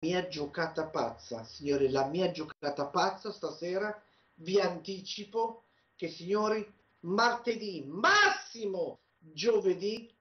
mia giocata pazza, signori, la mia giocata pazza stasera vi anticipo che signori martedì, massimo giovedì